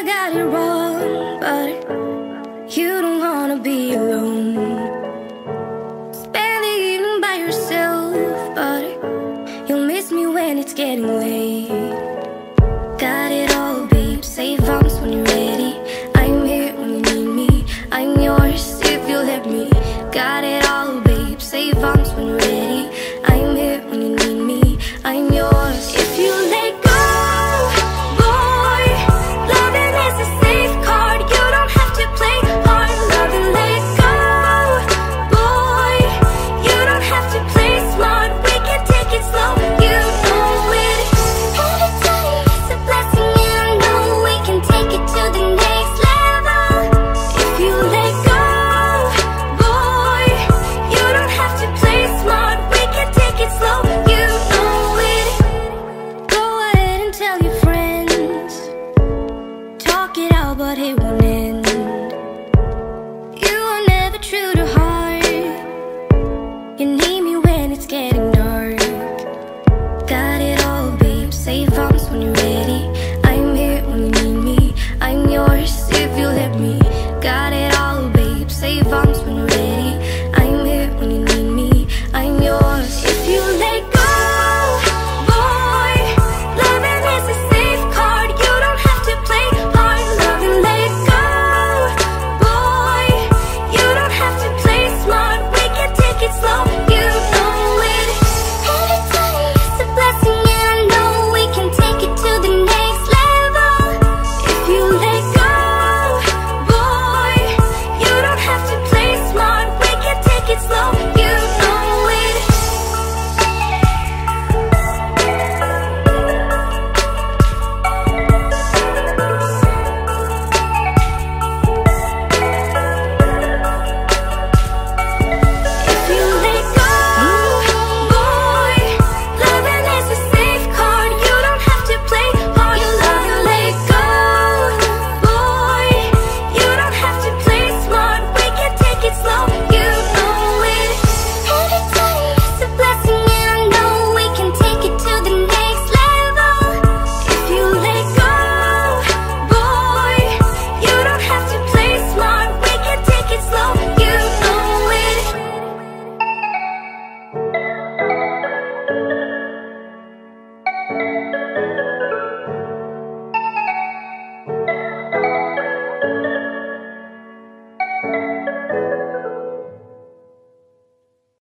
I got it wrong, but you don't wanna be alone. Spend the evening by yourself, but you'll miss me when it's getting late. Got it all, babe. Save arms when you're ready. I'm here when you need me. I'm yours if you let me. Got it all, babe. Save arms when you're ready. I'm here when you need me. I'm yours. got it